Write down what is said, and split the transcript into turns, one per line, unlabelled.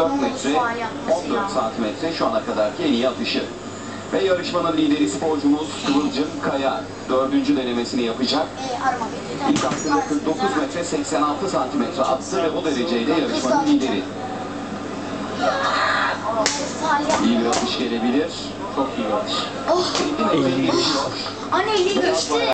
44 metre 14 santimetre şu ana kadarki en iyi atışı. Ve yarışmanın lideri sporcumuz Kıvılcım Kaya dördüncü denemesini yapacak. İlk aslında 49 metre 86 santimetre attı ve o dereceyle yarışmanın lideri. İyi bir atış gelebilir. Çok iyi bir atış.
Oh,
geçiyor.
anne eli geçti.